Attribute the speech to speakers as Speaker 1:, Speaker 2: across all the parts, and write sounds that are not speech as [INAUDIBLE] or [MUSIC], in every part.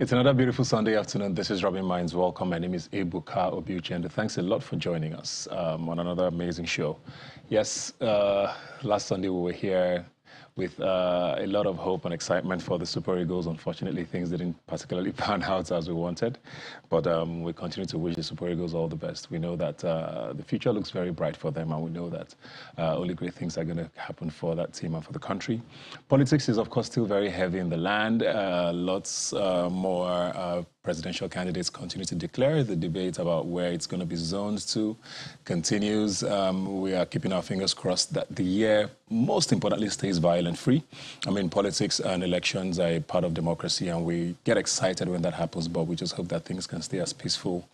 Speaker 1: It's another beautiful Sunday afternoon. This is Rubbin' Minds. Welcome. My name is Ebuka Obi-Uchendu, and thanks a lot for joining us um, on another amazing show. Yes, uh, last Sunday we were here with uh, a lot of hope and excitement for the Super Eagles. Unfortunately, things didn't particularly [LAUGHS] pan out as we wanted, but um, we continue to wish the Super Eagles all the best. We know that uh, the future looks very bright for them, and we know that uh, only great things are going to happen for that team and for the country. Politics is, of course, still very heavy in the land. Uh, lots uh, more uh, presidential candidates continue to declare. The debate about where it's going to be zoned to continues. Um, we are keeping our fingers crossed that the year, most importantly, stays violent free. I mean, politics and elections are a part of democracy, and we get excited when that happens, but we just hope that things can stay as peaceful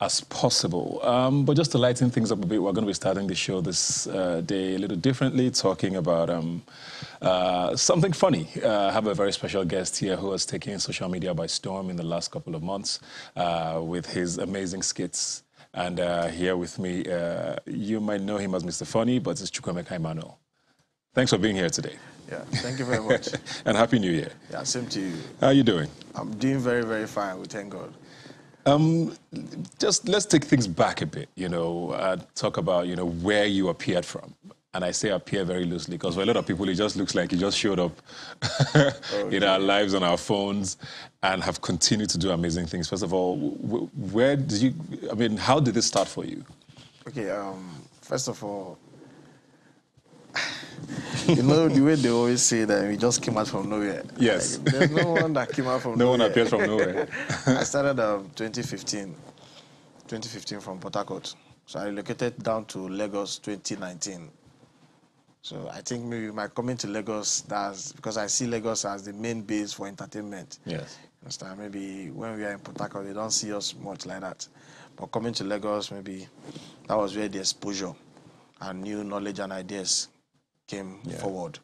Speaker 1: as possible. Um, but just to lighten things up a bit, we're going to be starting the show this uh, day a little differently, talking about um, uh, something funny. Uh, I have a very special guest here who has taken social media by storm in the last couple of months uh, with his amazing skits. And uh, here with me, uh, you might know him as Mr. Funny, but it's Chukwuemeka Emmanuel. Thanks for being here today.
Speaker 2: Yeah, thank you very much. [LAUGHS]
Speaker 1: and Happy New Year.
Speaker 2: Yeah, same to you.
Speaker 1: How are you doing?
Speaker 2: I'm doing very, very fine. We thank God.
Speaker 1: Um, just let's take things back a bit, you know, uh, talk about, you know, where you appeared from. And I say appear very loosely because for a lot of people, it just looks like you just showed up okay. [LAUGHS] in our lives on our phones and have continued to do amazing things. First of all, where did you, I mean, how did this start for you?
Speaker 2: Okay, um, first of all, [SIGHS] you know the way they always say that we just came out from nowhere.
Speaker 1: Yes.
Speaker 2: Like, there's no one that came out from
Speaker 1: no [LAUGHS]
Speaker 2: nowhere.
Speaker 1: No one appears from nowhere. [LAUGHS]
Speaker 2: I started um, 2015, 2015 from Port Harcourt. So I relocated down to Lagos 2019. So I think maybe my coming to Lagos, that's because I see Lagos as the main base for entertainment.
Speaker 1: Yes.
Speaker 2: Understand? Maybe when we are in Port Harcourt, they don't see us much like that. But coming to Lagos, maybe that was where the exposure and new knowledge and ideas came yeah. forward.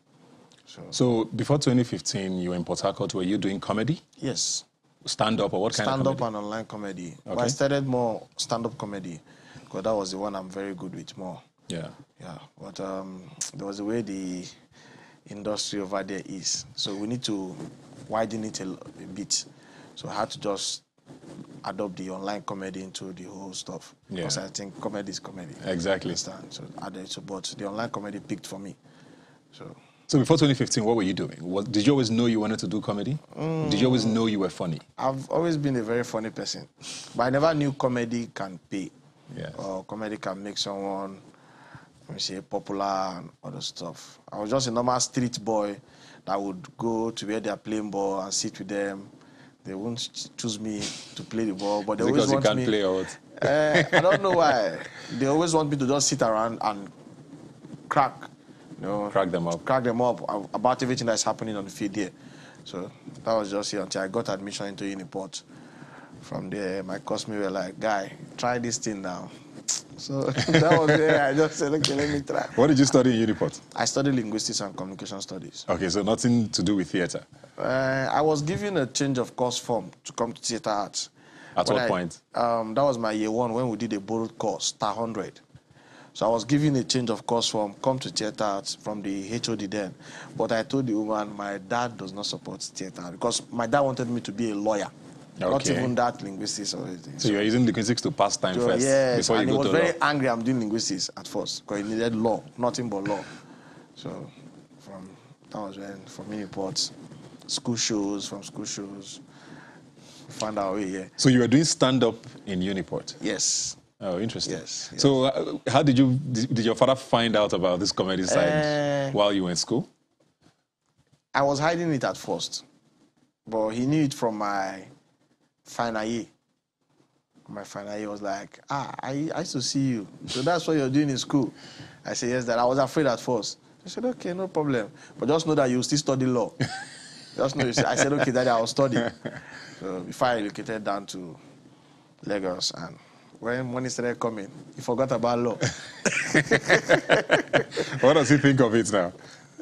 Speaker 1: So, so before 2015, you were in Port Harcourt. Were you doing comedy?
Speaker 2: Yes.
Speaker 1: Stand up or what kind
Speaker 2: stand
Speaker 1: of?
Speaker 2: Stand up and online comedy. Okay. Well, I started more stand up comedy because that was the one I'm very good with more.
Speaker 1: Yeah.
Speaker 2: Yeah. But um, [TSK] there was a way the industry over there is. So we need to widen it a, a bit. So I had to just adopt the online comedy into the whole stuff. Yeah. Because I think comedy is comedy.
Speaker 1: Exactly.
Speaker 2: Understand? So, so, but the online comedy picked for me. So.
Speaker 1: So before 2015, what were you doing? What, did you always know you wanted to do comedy? Mm. Did you always know you were funny?
Speaker 2: I've always been a very funny person, but I never knew comedy can pay.
Speaker 1: Yes.
Speaker 2: Or comedy can make someone, me say, popular and other stuff. I was just a normal street boy that would go to where they're playing ball and sit with them. They won't choose me to play the ball, but they always want
Speaker 1: me.
Speaker 2: Because
Speaker 1: you can't
Speaker 2: play Uh, I don't know why. They always want me to just sit around and crack you know,
Speaker 1: crack them up.
Speaker 2: Crack them up about everything that's happening on the field here. So that was just here until I got admission into Uniport. From there, my me were like, guy, try this thing now. So [LAUGHS] that was where I just said, okay, let me try.
Speaker 1: What did you study in Uniport?
Speaker 2: I studied linguistics and communication studies.
Speaker 1: Okay, so nothing to do with theatre?
Speaker 2: Uh, I was given a change of course form to come to theatre arts.
Speaker 1: At when what I, point?
Speaker 2: Um, that was my year one when we did a borrowed course, Star 100. So I was given a change of course from come to theater arts from the HOD then. But I told the woman my dad does not support theater because my dad wanted me to be a lawyer. Okay. Not even that linguistics or anything.
Speaker 1: So, so you're using linguistics to pass time so, first
Speaker 2: yes,
Speaker 1: before
Speaker 2: you
Speaker 1: go
Speaker 2: to
Speaker 1: law.
Speaker 2: He was very angry I'm doing linguistics at first because he needed law, nothing but law. So from that was when from reports, school shows, from school shows, found our way here.
Speaker 1: So you were doing stand up in Uniport?
Speaker 2: Yes.
Speaker 1: Oh, interesting.
Speaker 2: Yes. yes.
Speaker 1: So, uh, how did you did your father find out about this comedy side uh, while you were in school?
Speaker 2: I was hiding it at first, but he knew it from my final year. My final year was like, ah, I, I used to see you. So that's what you're doing in school. I said, yes, that I was afraid at first. He said, okay, no problem. But just know that you still study law. [LAUGHS] just know, I said, okay, daddy, I'll study. So before I relocated down to Lagos and when money started coming, he forgot about law. [LAUGHS]
Speaker 1: what does he think of it now?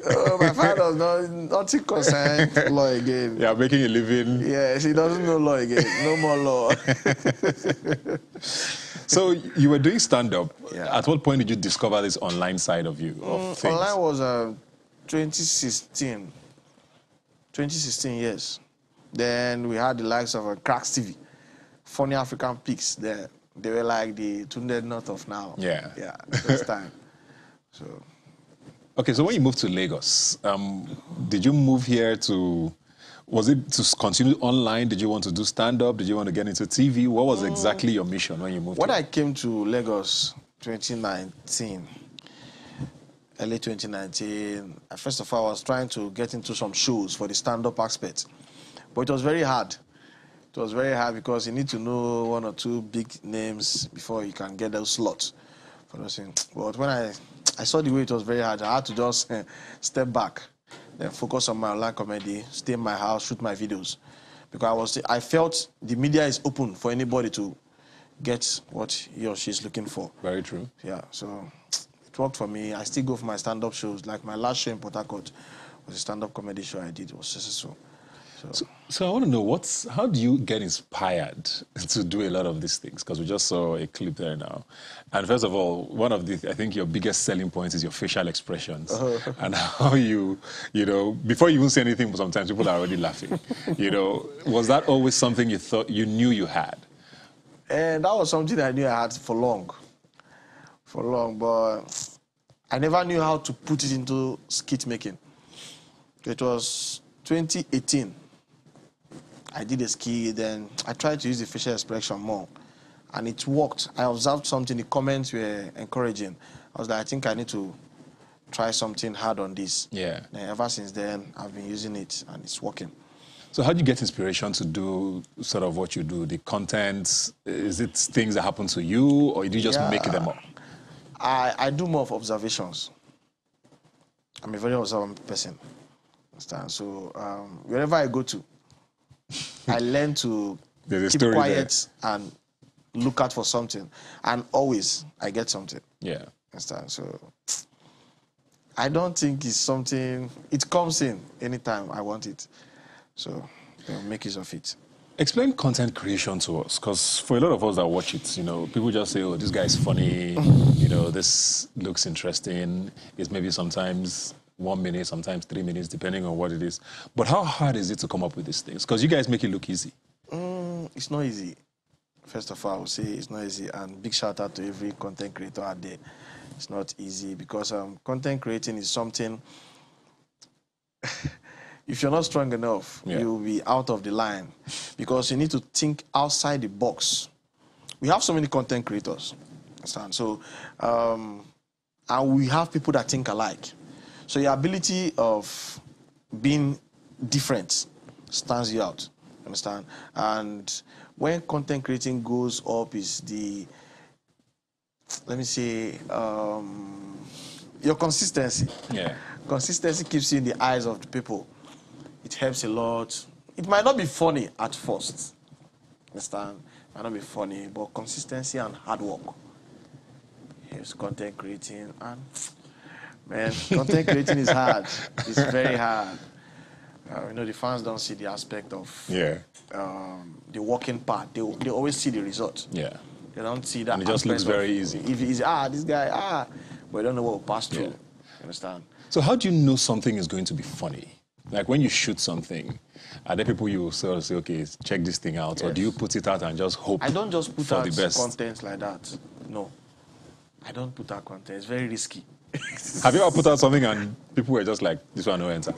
Speaker 2: Oh, my father does not nothing concerned law again.
Speaker 1: Yeah, making a living.
Speaker 2: Yes, he doesn't know law again. No more law. [LAUGHS]
Speaker 1: so you were doing stand up. Yeah. At what point did you discover this online side of you of mm,
Speaker 2: Online was uh, 2016. 2016, yes. Then we had the likes of uh, Kraks TV, Funny African Pics. They, they were like the Tunde Ednut of now.
Speaker 1: Yeah.
Speaker 2: Yeah, this time. [LAUGHS] So,
Speaker 1: Okay, so when you moved to Lagos, um, did you move here to? Was it to continue online? Did you want to do stand up? Did you want to get into TV? What was exactly your mission when you moved?
Speaker 2: when
Speaker 1: here?
Speaker 2: I came to Lagos 2019, early 2019, uh, first of all, I was trying to get into some shows for the stand-up aspect, but it was very hard. It was very hard because you need to know one or two big names before you can get those slots for those things. But when I, I saw the way it was very hard, I had to just eh, step back, then focus on my online comedy, stay in my house, shoot my videos, because I was, I felt the media is open for anybody to get what he or she is looking for.
Speaker 1: Very true.
Speaker 2: Yeah, so it worked for me. I still go for my stand-up shows. Like my last show in Port Harcourt was a stand-up comedy show I did. It was successful. So,
Speaker 1: So, so I want to know what's how do you get inspired [LAUGHS] to do a lot of these things? Because we just saw a clip there now, and first of all, one of the I think your biggest selling points is your facial expressions uh-huh. [LAUGHS] and how you you know before you even say anything, sometimes people are already laughing. [LAUGHS] You know, was that always something you thought you knew you had?
Speaker 2: and that was something I knew I had for long, for long, but I never knew how to put it into skit making. It was 2018. I did a ski, then I tried to use the facial expression more, and it worked. I observed something. The comments were encouraging. I was like, I think I need to try something hard on this.
Speaker 1: Yeah.
Speaker 2: And ever since then, I've been using it, and it's working.
Speaker 1: So how do you get inspiration to do sort of what you do? The content is it things that happen to you, or do you just make them up?
Speaker 2: I, I do more of observations. I'm a very observant person. Understand? So um, wherever I go to, [LAUGHS] I learn to
Speaker 1: There's
Speaker 2: keep
Speaker 1: story there.
Speaker 2: quiet and look out for something, and always I get something.
Speaker 1: Yeah.
Speaker 2: Understand? So I don't think it's something. It comes in anytime I want it. So I'll make use of it.
Speaker 1: Explain content creation to us, because for a lot of us that watch it, you know, people just say, "Oh, this guy is funny," you know, this looks interesting. It's maybe sometimes one minute, sometimes three minutes, depending on what it is. But how hard is it to come up with these things? Because you guys make it look easy.
Speaker 2: Mm, it's not easy. First of all, I would say it's not easy, and big shout out to every content creator out there. It's not easy because um, content creating is something. [LAUGHS] if you're not strong enough,
Speaker 1: Yeah.
Speaker 2: you'll be out of the line because you need to think outside the box. We have so many content creators, understand? So, um, and we have people that think alike. So your ability of being different stands you out. Understand? And when content creating goes up, is the let me say um, your consistency.
Speaker 1: Yeah.
Speaker 2: Consistency keeps you in the eyes of the people. It helps a lot. It might not be funny at first. Understand? It might not be funny, but consistency and hard work helps content creating. And man, content creating is hard. It's very hard. Uh, you know, the fans don't see the aspect of
Speaker 1: Yeah.
Speaker 2: um, the working part. They, they always see the result.
Speaker 1: Yeah.
Speaker 2: They don't see that.
Speaker 1: And it just looks
Speaker 2: aspect of-
Speaker 1: very easy.
Speaker 2: If it's ah, this guy ah, but you don't know what will pass through.
Speaker 1: Yeah.
Speaker 2: You understand?
Speaker 1: So how do you know something is going to be funny? Like when you shoot something, are there people you sort of say, okay, check this thing out, or do you put it out and just hope
Speaker 2: I don't just put out
Speaker 1: the best?
Speaker 2: content like that. No, I don't put out content. It's very risky.
Speaker 1: Have you ever put out something and people were just like, this one no enter?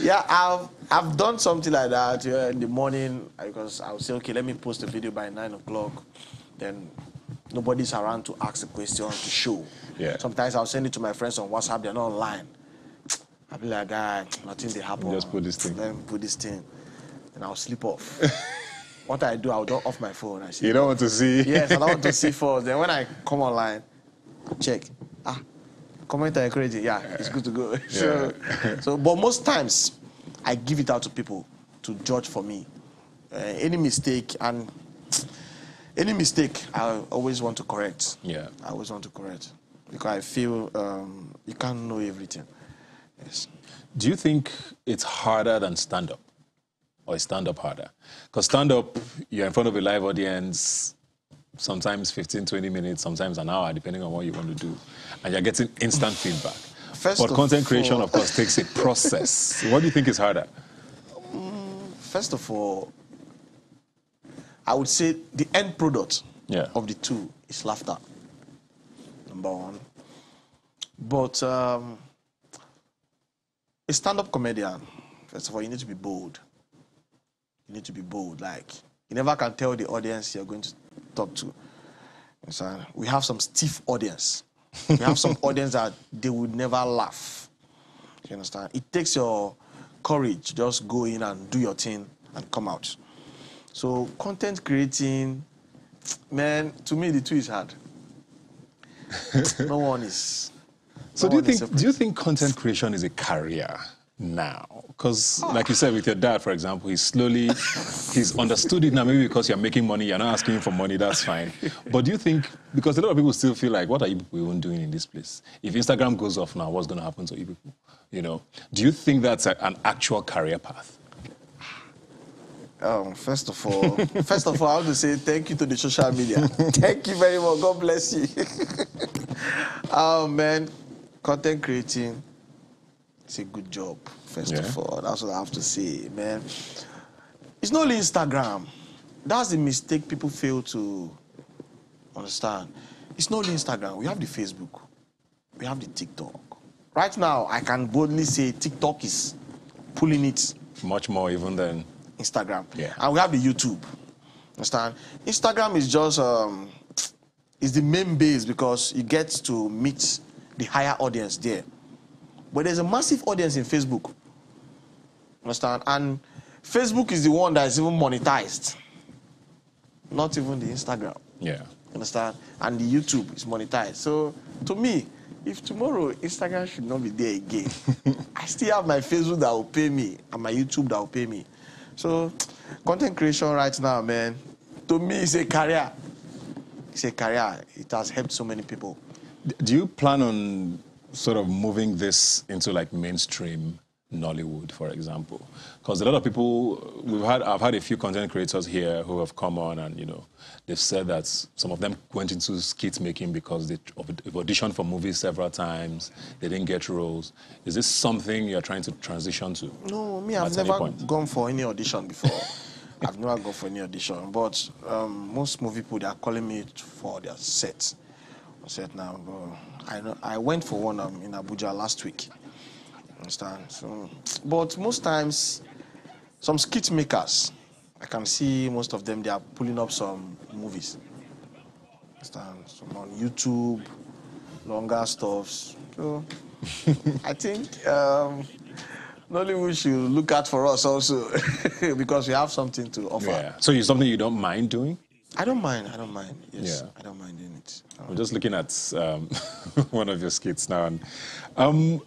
Speaker 2: Yeah, [LAUGHS] I've I've done something like that yeah, in the morning because I'll say, okay, let me post a video by nine o'clock. Then nobody's around to ask a question to show.
Speaker 1: Yeah.
Speaker 2: Sometimes I'll send it to my friends on WhatsApp. They're not online. I'll be like, guy, nothing they happen.
Speaker 1: Just put this thing.
Speaker 2: Then put this thing. Then I'll sleep off. [LAUGHS] what I do, I'll do off my phone. I say,
Speaker 1: You don't want to see?
Speaker 2: yes, I don't want to see [LAUGHS] first. Then when I come online, I check. Ah, comment are encouraging. Yeah, it's good to go. [LAUGHS] so, so, but most times, I give it out to people to judge for me. Uh, any mistake and any mistake, I always want to correct.
Speaker 1: Yeah.
Speaker 2: I always want to correct because I feel um, you can't know everything. Yes.
Speaker 1: Do you think it's harder than stand up? Or is stand up harder? Because stand up, you're in front of a live audience, sometimes 15, 20 minutes, sometimes an hour, depending on what you want to do. And you're getting instant feedback.
Speaker 2: First
Speaker 1: But content creation,
Speaker 2: all-
Speaker 1: of course, takes a process. what do you think is harder?
Speaker 2: First of all, I would say the end product
Speaker 1: Yeah.
Speaker 2: of the two is laughter. Number one. But um, a stand-up comedian, first of all, you need to be bold. You need to be bold. Like you never can tell the audience you're going to talk to. Understand? We have some stiff audience. We have some [LAUGHS] audience that they would never laugh. You understand? It takes your courage to just go in and do your thing and come out. So content creating, man, to me the two is hard. [LAUGHS] no one is.
Speaker 1: So
Speaker 2: no
Speaker 1: do you think do you think content creation is a career now? Because like you said with your dad, for example, he's slowly he's understood it now. Maybe because you're making money, you're not asking him for money. That's fine. But do you think because a lot of people still feel like, what are you people even doing in this place? If Instagram goes off now, what's going to happen to you people? You know, do you think that's a, an actual career path?
Speaker 2: Um, first of all, [LAUGHS] first of all, I want to say thank you to the social media. [LAUGHS] thank you very much. God bless you. [LAUGHS] oh man, content creating, it's a good job. First of all, that's what I have to say, man. It's not only Instagram. That's the mistake people fail to understand. It's not only Instagram. We have the Facebook. We have the TikTok. Right now, I can boldly say TikTok is pulling it
Speaker 1: Much more even than
Speaker 2: Instagram.
Speaker 1: Yeah.
Speaker 2: And we have the YouTube. Understand? Instagram is just um, is the main base because you get to meet the higher audience there. But there's a massive audience in Facebook. Understand? And Facebook is the one that is even monetized. Not even the Instagram.
Speaker 1: yeah.
Speaker 2: Understand? And the YouTube is monetized. So to me, if tomorrow Instagram should not be there again, [LAUGHS] I still have my Facebook that will pay me and my YouTube that will pay me. So content creation right now, man, to me it's a career. It's a career. It has helped so many people.
Speaker 1: Do you plan on sort of moving this into like mainstream Nollywood, for example? Because a lot of people, we've had, I've had a few content creators here who have come on and, you know, they've said that some of them went into skit making because they, they've auditioned for movies several times, they didn't get roles. Is this something you're trying to transition to?
Speaker 2: No, me, I've never
Speaker 1: point.
Speaker 2: gone for any audition before. [LAUGHS] I've never gone for any audition. But um, most movie people, they are calling me for their set. Set now. But I, know, I went for one um, in Abuja last week. Understand? So, but most times, some skit makers, I can see most of them, they are pulling up some movies. Understand? Some on YouTube, longer stuffs. So, [LAUGHS] I think um, Nollywood should look out for us also [LAUGHS] because we have something to offer.
Speaker 1: Yeah. So it's something you don't mind doing?
Speaker 2: I don't mind. I don't mind. Yes,
Speaker 1: Yeah.
Speaker 2: I don't mind doing it.
Speaker 1: I'm just looking at um, [LAUGHS] one of your skits now, and um,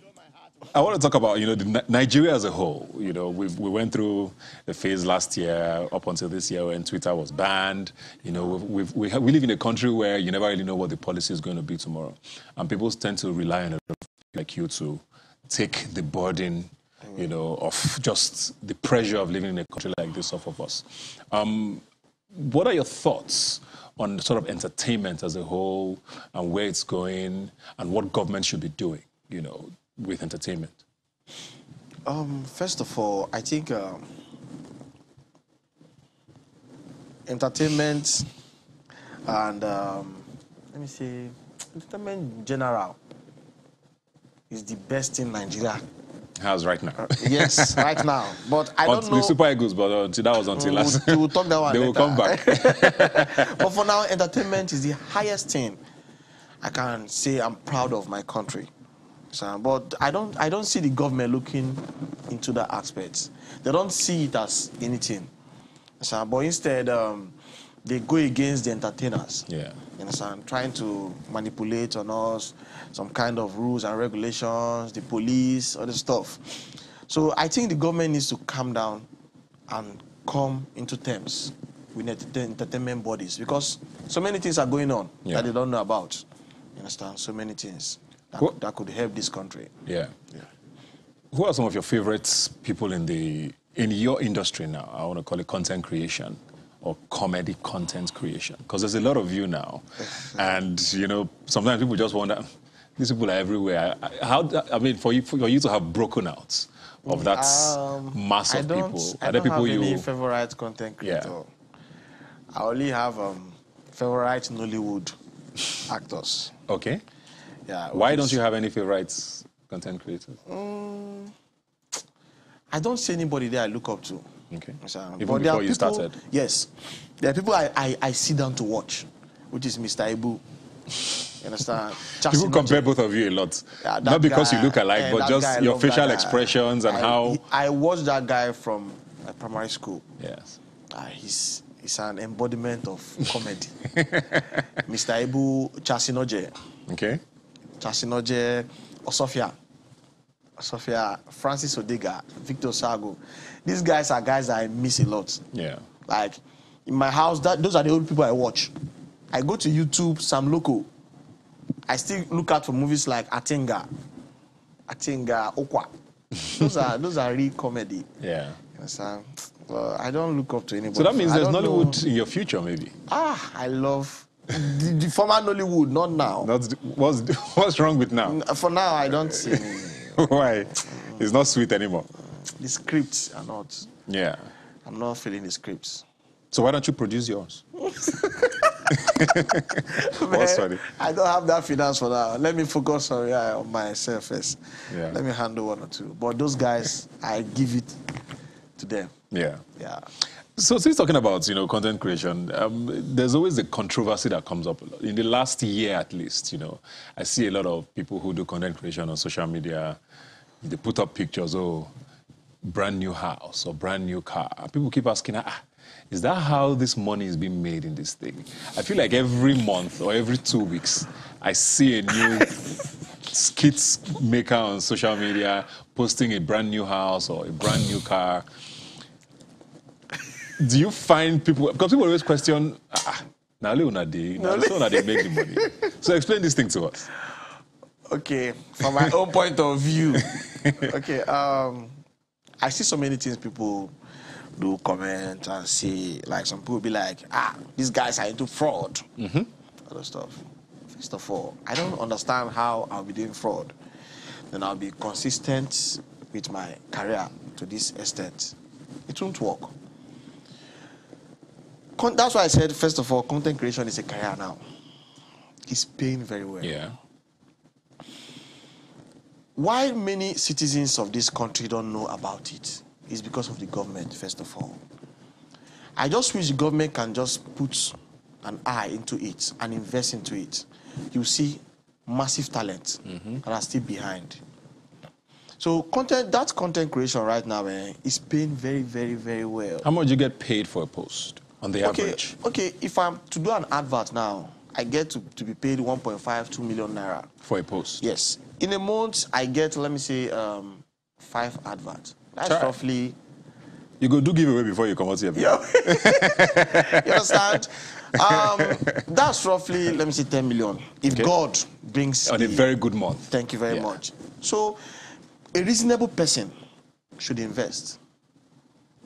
Speaker 1: I want to talk about you know Nigeria as a whole. You know, we we went through the phase last year up until this year when Twitter was banned. You know, we've, we we live in a country where you never really know what the policy is going to be tomorrow, and people tend to rely on a like you to take the burden. You know, of just the pressure of living in a country like this off of us. Um, what are your thoughts on sort of entertainment as a whole and where it's going and what government should be doing, you know, with entertainment?
Speaker 2: Um, first of all, I think um, entertainment and um, let me say entertainment in general is the best in Nigeria.
Speaker 1: How's right now?
Speaker 2: Yes, right now. But I don't know.
Speaker 1: the Super Eagles, but until that was until
Speaker 2: We'll,
Speaker 1: last.
Speaker 2: we'll talk that one [LAUGHS]
Speaker 1: they will come back. [LAUGHS]
Speaker 2: but for now, entertainment is the highest thing I can say I'm proud of my country. So, but I don't, I don't see the government looking into that aspect. They don't see it as anything. So, but instead, um, they go against the entertainers.
Speaker 1: yeah.
Speaker 2: You understand? Trying to manipulate on us some kind of rules and regulations, the police, all this stuff. So I think the government needs to calm down and come into terms with enter- entertainment bodies because so many things are going on
Speaker 1: Yeah.
Speaker 2: that they don't know about. You understand? So many things that, that could help this country.
Speaker 1: Yeah.
Speaker 2: Yeah.
Speaker 1: Who are some of your favorite people in the in your industry now? I want to call it content creation or comedy content creation because there's a lot of you now, [LAUGHS] and you know sometimes people just wonder. These people are everywhere. How? I mean, for you, for you to have broken out of that
Speaker 2: Um,
Speaker 1: mass of people,
Speaker 2: I
Speaker 1: are there
Speaker 2: don't
Speaker 1: people
Speaker 2: have any
Speaker 1: you?
Speaker 2: favorite content creator. Yeah. I only have um, favorite Nollywood actors.
Speaker 1: Okay.
Speaker 2: Yeah.
Speaker 1: Why don't you have any favorites content creators?
Speaker 2: I don't see anybody there I look up to.
Speaker 1: Okay.
Speaker 2: So,
Speaker 1: Even
Speaker 2: there are
Speaker 1: before you
Speaker 2: people-
Speaker 1: started.
Speaker 2: Yes. There are people I, I, I sit down to watch, which is Mr. Ibu. You understand? [LAUGHS] Chasi
Speaker 1: People compare both of you a lot.
Speaker 2: Yeah,
Speaker 1: Not because you look alike,
Speaker 2: eh,
Speaker 1: but just
Speaker 2: guy,
Speaker 1: your facial expressions and
Speaker 2: I,
Speaker 1: how.
Speaker 2: he- I watched that guy from uh, primary school.
Speaker 1: yes.
Speaker 2: Uh, he's, he's an embodiment of comedy. [LAUGHS] Mr. Ibu Chasinoje.
Speaker 1: Okay.
Speaker 2: Chasinoje Osofia. Osofia, Francis Odega, Victor Sago. These guys are guys that I miss a lot.
Speaker 1: Yeah.
Speaker 2: Like in my house, that those are the only people I watch. I go to YouTube, Sam Loco. I still look out for movies like Atinga, Atinga, Okwa. [LAUGHS] Those are those are real comedy.
Speaker 1: Yeah.
Speaker 2: You understand? Well, I don't look up to anybody.
Speaker 1: So that means there's
Speaker 2: don't know-
Speaker 1: Nollywood in your future, maybe.
Speaker 2: Ah, I love the, the former Nollywood, not now.
Speaker 1: That's, what's what's wrong with now?
Speaker 2: For now, I don't see. [LAUGHS]
Speaker 1: Why? It's not sweet anymore.
Speaker 2: the scripts are not.
Speaker 1: Yeah.
Speaker 2: I'm not feeling the scripts.
Speaker 1: So why don't you produce yours? [LAUGHS] [LAUGHS]
Speaker 2: Man,
Speaker 1: funny?
Speaker 2: I don't have that finance for that. Let me focus on, yeah, on myself first.
Speaker 1: Yeah.
Speaker 2: Let me handle one or two. But those guys, I give it to them.
Speaker 1: Yeah.
Speaker 2: Yeah.
Speaker 1: So since talking about you know content creation, um, there's always a controversy that comes up in the last year at least. You know, I see a lot of people who do content creation on social media. They put up pictures, oh, brand new house or brand new car. People keep asking, ah, is that how this money is being made in this thing? I feel like every month or every two weeks, I see a new skits maker on social media posting a brand new house or a brand new car do you find people because people always question ah now una dey now so una dey make the money so explain this thing to us
Speaker 2: Okay. From my own point of view. Okay. Um, I see so many things people do comment and say, like some people be like, ah, these guys are into fraud. Mm-hmm. Other stuff. First of all, I don't understand how I'll be doing fraud. Then I'll be consistent with my career to this extent. It won't work. Con- that's why I said, first of all, content creation is a career now. It's paying very well
Speaker 1: yeah
Speaker 2: why many citizens of this country don't know about it is because of the government, first of all. I just wish the government can just put an eye into it and invest into it. You see massive talent that are still behind. So content, that content creation right now eh, is paying very, very, very well.
Speaker 1: how much you get paid for a post on the
Speaker 2: Okay,
Speaker 1: average
Speaker 2: okay. If I'm to do an advert now, I get to, to be paid 1.5, 2 million naira.
Speaker 1: for a post
Speaker 2: Yes. In a month, I get, let me say, um, five adverts. That's
Speaker 1: Try.
Speaker 2: roughly,
Speaker 1: you go do giveaway before you come out here
Speaker 2: yeah. [LAUGHS] you understand? Um, that's roughly, let me say, 10 million. If
Speaker 1: Okay.
Speaker 2: God brings.
Speaker 1: on a
Speaker 2: the-
Speaker 1: very good month
Speaker 2: Thank you very
Speaker 1: Yeah.
Speaker 2: much. So, a reasonable person should invest,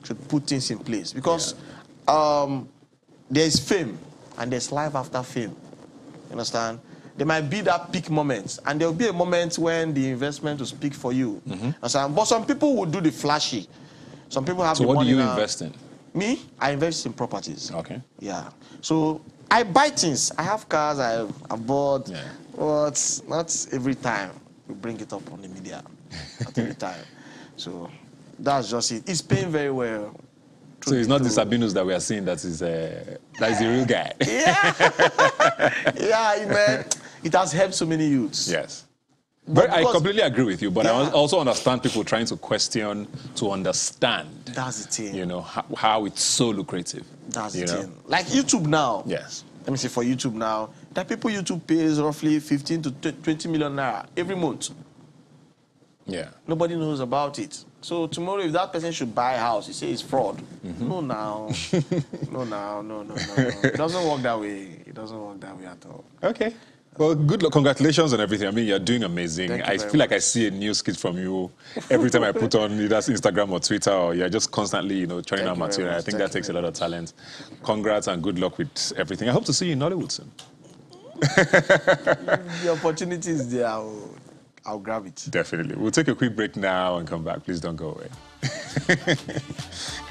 Speaker 2: should put things in place because um, there is fame and there's life after fame. You understand? There might be that peak moment, and there will be a moment when the investment will speak for you.
Speaker 1: Mm-hmm.
Speaker 2: Understand? But some people will do the flashy. Some people have
Speaker 1: so what do you
Speaker 2: now.
Speaker 1: invest in
Speaker 2: Me, I invest in properties.
Speaker 1: okay
Speaker 2: Yeah. So I buy things. I have cars I have bought,
Speaker 1: Yeah.
Speaker 2: but not every time we bring it up on the media. not every [LAUGHS] time. So that's just it. It's paying very well.
Speaker 1: So it's not the
Speaker 2: To-
Speaker 1: sabinus that we are seeing that is uh, that is the real guy [LAUGHS]
Speaker 2: Yeah, [LAUGHS] yeah, man. It has helped so many youths.
Speaker 1: yes
Speaker 2: But
Speaker 1: but I completely agree with you, but I also understand people trying to question to understand,
Speaker 2: That's the thing.
Speaker 1: you know, how, how it's so lucrative.
Speaker 2: That's the
Speaker 1: know?
Speaker 2: thing. Like YouTube now.
Speaker 1: Yes.
Speaker 2: Let me say for YouTube now, that people YouTube pays roughly 15 to 20 million naira every month.
Speaker 1: Yeah.
Speaker 2: Nobody knows about it. So tomorrow, if that person should buy a house, you say it's fraud.
Speaker 1: Mm-hmm.
Speaker 2: No, now, [LAUGHS] no, now, no, no, no, no. It doesn't work that way. It doesn't work that way at all.
Speaker 1: Okay. Well, good luck. Congratulations on everything. I mean, you're doing amazing.
Speaker 2: You
Speaker 1: I feel like I see a new skit from you every time I put on [LAUGHS] either Instagram or Twitter, or you're just constantly, you know, trying out material. I think
Speaker 2: Thank
Speaker 1: that takes a lot of talent. Congrats and good luck with everything. I hope to see you in Nollywood soon. [LAUGHS]
Speaker 2: the opportunity is there, I'll, I'll grab it.
Speaker 1: Definitely. We'll take a quick break now and come back. Please don't go away. [LAUGHS]